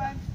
Bye.